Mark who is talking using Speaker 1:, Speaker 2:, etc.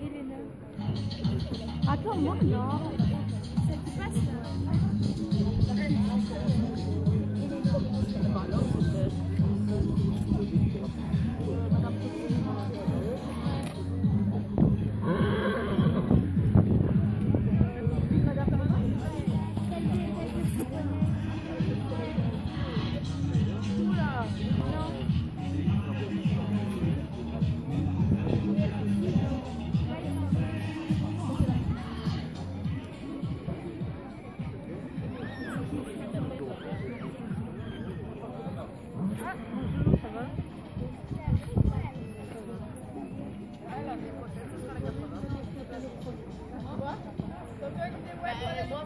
Speaker 1: Gelin. Atom var